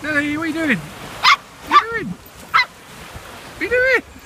No, no, what are you doing? What are you doing? What are you doing?